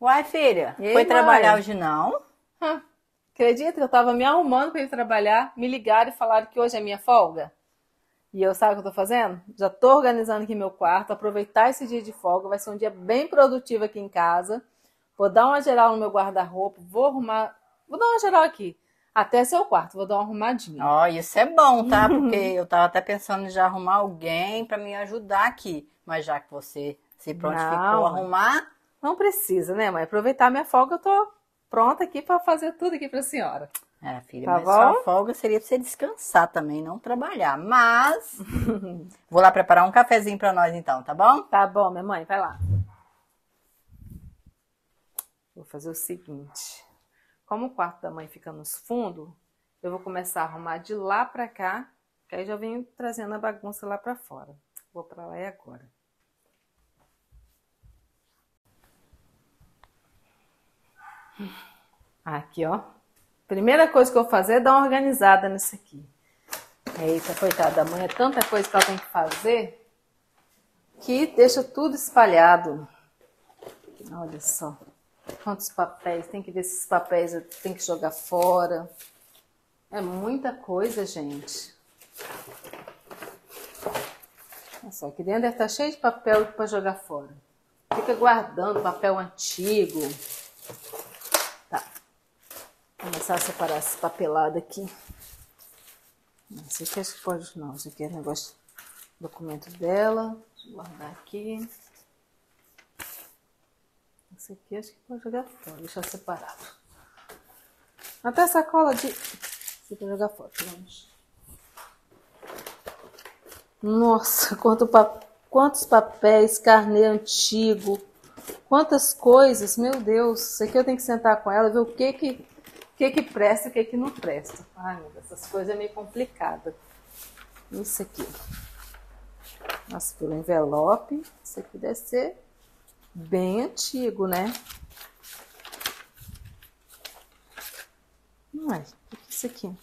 Uai, filha, E aí, foi trabalhar mãe? hoje não? Hã, Acredita que eu tava me arrumando pra ir trabalhar, me ligaram e falaram que hoje é minha folga? E eu sabe o que eu tô fazendo? Já tô organizando aqui meu quarto, aproveitar esse dia de folga, vai ser um dia bem produtivo aqui em casa. Vou dar uma geral no meu guarda-roupa, vou arrumar, vou dar uma geral aqui, até seu quarto, vou dar uma arrumadinha. Ó, isso é bom, tá? Porque eu tava até pensando em já arrumar alguém pra me ajudar aqui. Mas já que você se prontificou Não. a arrumar, Não precisa, né, mãe? Aproveitar minha folga, eu tô pronta aqui pra fazer tudo aqui pra senhora. é, filha, Tá mas bom? sua folga seria pra você descansar também, não trabalhar. Mas vou lá preparar um cafezinho pra nós então, tá bom? Tá bom, minha mãe, vai lá. Vou fazer o seguinte. Como o quarto da mãe fica nos fundos, eu vou começar a arrumar de lá pra cá, que aí já venho trazendo a bagunça lá pra fora. Vou pra lá e agora. Aqui, ó. Primeira coisa que eu vou fazer é dar uma organizada nisso aqui. Eita, coitada da mãe, é tanta coisa que ela tem que fazer que deixa tudo espalhado. Olha só. Quantos papéis. Tem que ver se esses papéis tenho que jogar fora. É muita coisa, gente. Olha só, aqui dentro estar cheio de papel para jogar fora. Fica guardando papel antigo. Tá. Vou começar a separar esse papelado aqui. Esse aqui acho que pode não. Esse aqui é negócio documento dela. Deixa eu guardar aqui. Esse aqui acho que pode jogar fora. Deixar separado. Até a sacola de. Esse aqui jogar fora. Vamos. Nossa, quanto pa... quantos papéis, carnê antigo, quantas coisas, meu Deus. Isso aqui eu tenho que sentar com ela, ver o que que, que, que presta e o que, que não presta. Ai, meu Deus, essas coisas é meio complicada. Isso aqui. Nossa, pelo envelope. Isso aqui deve ser bem antigo, né? Ué, o que é isso aqui?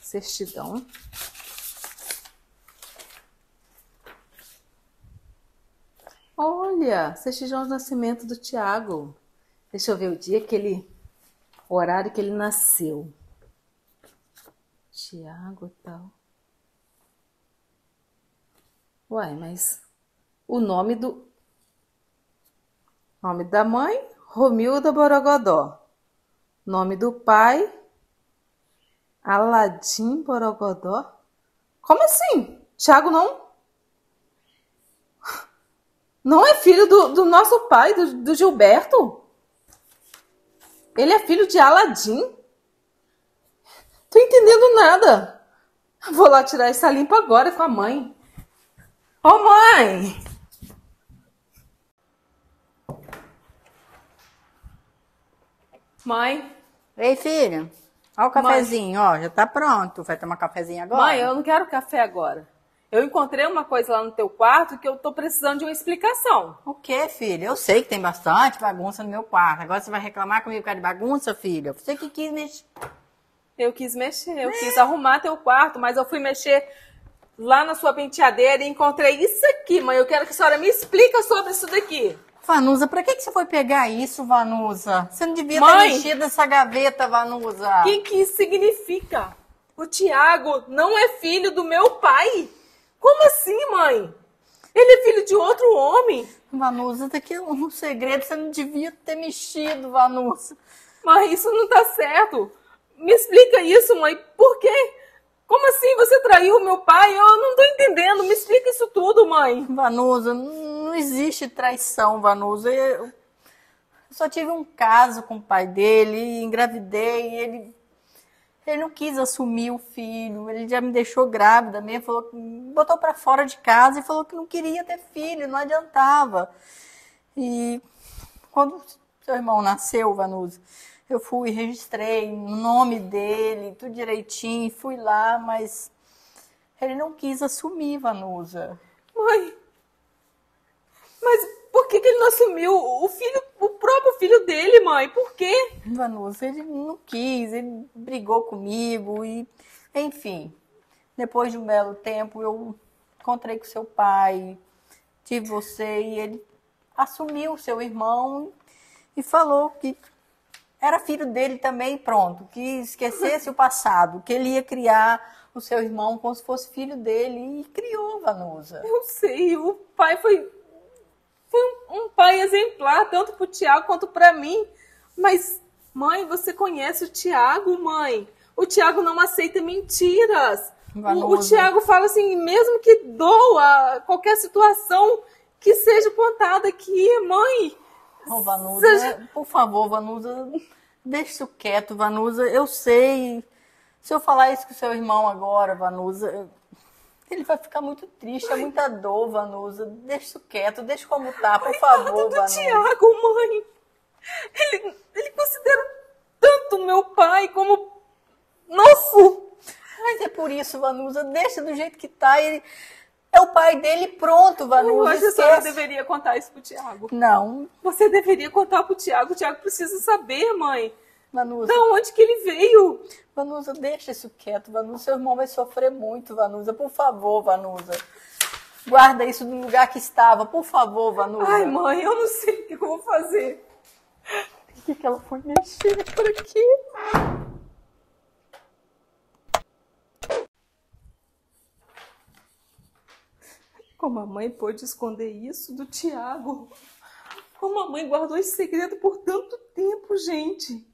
Certidão. Olha, certidão de nascimento do Tiago. Deixa eu ver o dia que ele. O horário que ele nasceu. Tiago tal. Uai, mas o nome do. Nome da mãe, Romilda Borogodó. Nome do pai, Aladim Borogodó. Como assim? Tiago não? Não é filho do, do nosso pai, do, do Gilberto? Ele é filho de Aladim? Tô entendendo nada. Vou lá tirar essa limpa agora com a mãe. Ô mãe! Mãe, Ei, filha, ó o cafezinho, ó, já tá pronto. Vai tomar cafezinho agora? mãe, eu não quero café agora. Eu encontrei uma coisa lá no teu quarto que eu tô precisando de uma explicação. O que, filha? Eu sei que tem bastante bagunça no meu quarto. Agora você vai reclamar comigo por causa de bagunça, filha? Você que quis mexer. Eu quis mexer, eu quis arrumar teu quarto, mas eu fui mexer lá na sua penteadeira e encontrei isso aqui, mãe. Eu quero que a senhora me explique sobre isso daqui. Vanusa, pra que, que você foi pegar isso, Vanusa? Você não devia ter Mãe! mexido essa gaveta, Vanusa. O que, que isso significa? O Tiago não é filho do meu pai. Como assim, mãe? Ele é filho de outro homem. Vanusa, daqui é um segredo. Você não devia ter mexido, Vanusa. Mas isso não tá certo. Me explica isso, mãe. Por quê? Como assim você traiu meu pai? Eu não tô entendendo. Me explica isso tudo, mãe. Vanusa, não existe traição, Vanusa. Eu eu só tive um caso com o pai dele, engravidei, e ele, ele não quis assumir o filho, ele já me deixou grávida mesmo, falou, botou pra fora de casa e falou que não queria ter filho, não adiantava. E quando seu irmão nasceu, Vanusa, eu fui, registrei o nome dele, tudo direitinho, fui lá, mas ele não quis assumir, Vanusa. Mãe, mas por que, que ele não assumiu o filho, o próprio filho dele, mãe? Por quê? Vanusa, ele não quis, ele brigou comigo e, enfim, depois de um belo tempo eu encontrei com seu pai, tive você e ele assumiu seu irmão e falou que era filho dele também, pronto, que esquecesse o passado, que ele ia criar o seu irmão como se fosse filho dele e criou Vanusa. Eu sei, o pai foi, foi um, um pai exemplar, tanto para o Tiago quanto para mim. Mas, mãe, você conhece o Tiago, mãe? O Tiago não aceita mentiras. O, o Tiago fala assim, mesmo que doa qualquer situação que seja contada aqui, mãe. Oh, Vanusa, seja... por favor, Vanusa, deixa isso quieto, Vanusa. Eu sei se eu falar isso com seu irmão agora, Vanusa, ele vai ficar muito triste, é muita dor, Vanusa. Deixa isso quieto, deixa como tá, por favor, do Vanusa. Tiago, mãe. Ele, ele considera tanto meu pai como nosso. Mas é por isso, Vanusa, deixa do jeito que tá. Ele é o pai dele pronto, Vanusa. Eu acho que a senhora deveria contar isso pro Tiago. Não. Você deveria contar pro Tiago. O Tiago precisa saber, mãe. Vanusa. Da onde que ele veio? Vanusa, deixa isso quieto, Vanusa. Seu irmão vai sofrer muito, Vanusa. Por favor, Vanusa. Guarda isso no lugar que estava, por favor, Vanusa. Ai, mãe, eu não sei o que eu vou fazer. O que, que ela foi mexer por aqui? Como a mãe pôde esconder isso do Tiago? Como a mãe guardou esse segredo por tanto tempo, gente?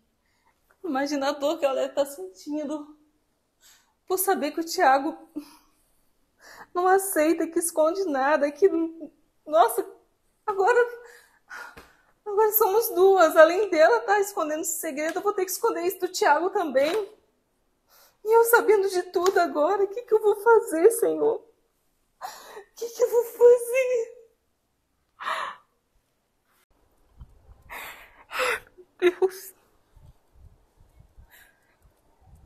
Imagina a dor que ela deve estar tá sentindo por saber que o Tiago não aceita, que esconde nada, que. Nossa, agora. Agora somos duas. Além dela tá escondendo esse segredo, eu vou ter que esconder isso do Tiago também. E eu sabendo de tudo agora, o que, que eu vou fazer, Senhor? O que, que eu vou fazer? Deus.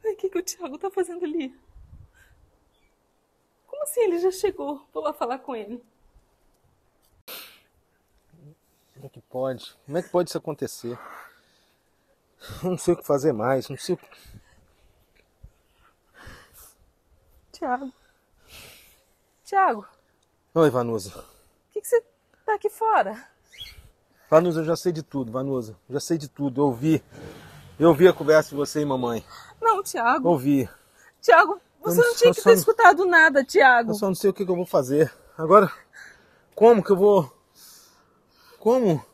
O que, que o Thiago tá fazendo ali? Como assim ele já chegou? Vou lá falar com ele. Como é que pode? Como é que pode isso acontecer? Não sei o que fazer mais, não sei o que... Tiago. Tiago. Oi, Vanusa. O que, que você tá aqui fora? Vanusa, eu já sei de tudo, Vanusa. Já sei de tudo. Eu ouvi. Eu ouvi a conversa de você e mamãe. Não, Tiago. Ouvi. Tiago, você não, não tinha que ter escutado nada, Tiago. Eu só não sei o que, que eu vou fazer. Agora, como que eu vou. Como?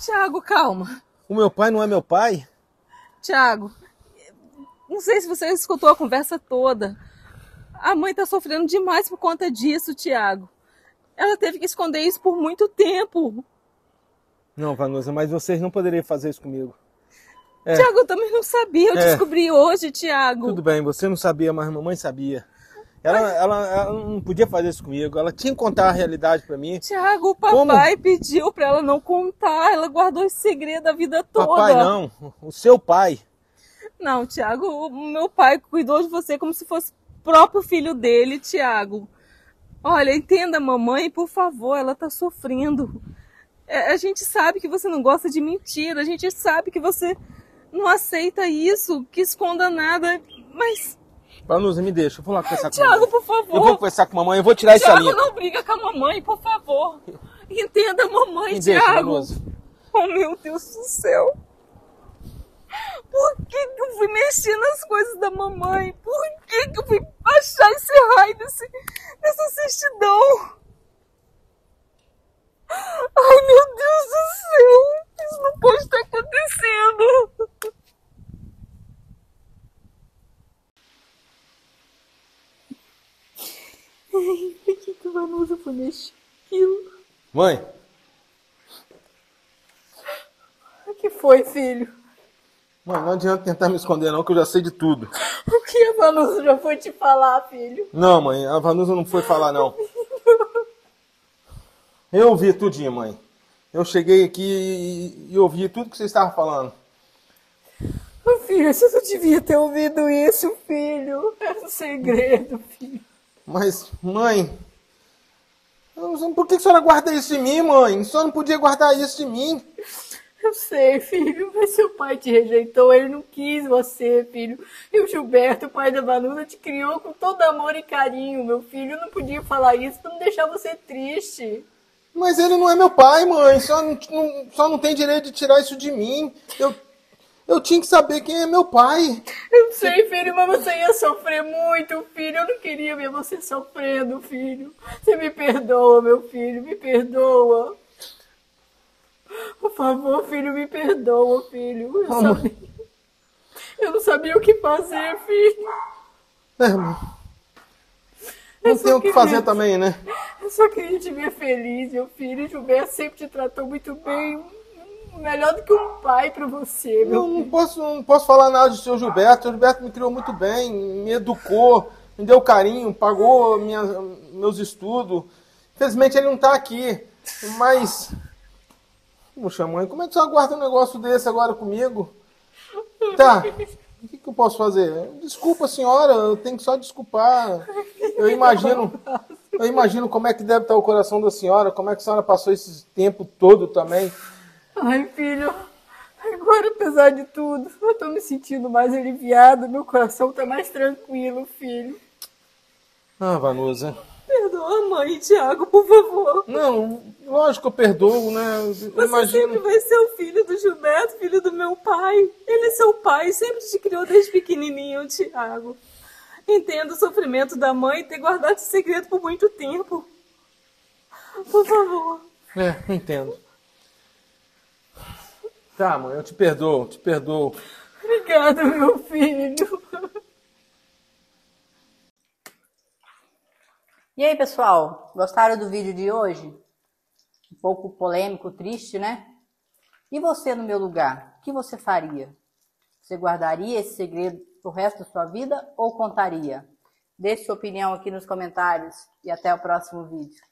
Tiago, calma. O meu pai não é meu pai? Tiago, não sei se você escutou a conversa toda. A mãe tá sofrendo demais por conta disso, Tiago. Ela teve que esconder isso por muito tempo. Não, Vanusa, mas vocês não poderiam fazer isso comigo. É. Tiago, eu também não sabia, eu é. descobri hoje, Tiago. Tudo bem, você não sabia, mas a mamãe sabia. Ela, mas... ela, ela, não podia fazer isso comigo, ela tinha que contar a realidade para mim. Tiago, o papai Como? pediu para ela não contar, ela guardou esse segredo a vida toda. Papai não, o seu pai. Não, Tiago, o meu pai cuidou de você como se fosse o próprio filho dele, Tiago. Olha, entenda, mamãe, por favor, ela tá sofrendo. É, a gente sabe que você não gosta de mentira, a gente sabe que você não aceita isso, que esconda nada, mas. Vanusa, me deixa, eu vou lá conversar com a mamãe. por favor. Eu vou conversar com a mamãe, eu vou tirar Thiago, essa linha. não briga com a mamãe, por favor. Entenda a mamãe, me Thiago. Deixa, Oh, meu Deus do céu. Por que, que eu fui mexer nas coisas da mamãe? Por que, que eu fui achar esse raio desse, dessa certidão? Ai, meu Deus do céu! Isso não pode estar acontecendo! Ai, por que, que o Vanusa foi mexer aquilo? Mãe! O que foi, filho? Mãe, não adianta tentar me esconder não, que eu já sei de tudo. O que a Vanusa já foi te falar, filho? Não, mãe, a Vanusa não foi falar, não. Eu ouvi tudinho, mãe. Eu cheguei aqui e, e ouvi tudo que você estava falando. Filho, você não devia ter ouvido isso, filho. É um segredo, filho. Mas, mãe. Por que a senhora guarda isso de mim, mãe? A senhora não podia guardar isso de mim. Eu sei, filho, mas seu pai te rejeitou, ele não quis você, filho. E o Gilberto, o pai da Vanusa, te criou com todo amor e carinho, meu filho. Eu não podia falar isso pra não deixar você triste. Mas ele não é meu pai, mãe. Só não, não- só não tem direito de tirar isso de mim. Eu, eu tinha que saber quem é meu pai. Eu sei, filho, mas você ia sofrer muito, filho. Eu não queria ver você sofrendo, filho. Você me perdoa, meu filho, me perdoa. Por favor, filho, me perdoa, filho. Eu, Amor. sabia... eu não sabia o que fazer, filho. É, mãe. Não tem o que fazer também, né? Só queria te ver feliz, meu filho. Gilberto sempre te tratou muito bem. Melhor do que um pai pra você, meu Eu não posso, não posso falar nada do seu Gilberto. O Gilberto me criou muito bem, me educou, me deu carinho, pagou minha, meus estudos. Infelizmente ele não está aqui. Mas. Puxa, mãe, como é que você aguarda um negócio desse agora comigo? Tá. O que, que eu posso fazer? Desculpa, senhora, eu tenho que só desculpar. Eu imagino. Eu imagino como é que deve estar o coração da senhora, como é que a senhora passou esse tempo todo também. Ai, filho, agora, apesar de tudo, eu tô me sentindo mais aliviada, meu coração tá mais tranquilo, filho. Ah, Vanusa. Perdoa a mãe, Tiago, por favor. Não, lógico que eu perdoo, né? Eu Você sempre imagino. vai ser o filho do Gilberto, filho do meu pai. Ele é seu pai, sempre te criou desde pequenininho, Tiago. Entendo o sofrimento da mãe ter guardado esse segredo por muito tempo. Por favor. É, entendo. Tá, mãe, eu te perdoo, te perdoo. Obrigada, meu filho. E aí, pessoal, gostaram do vídeo de hoje? Um pouco polêmico, triste, né? E você no meu lugar, o que você faria? Você guardaria esse segredo pro resto da sua vida ou contaria? Deixe sua opinião aqui nos comentários e até o próximo vídeo.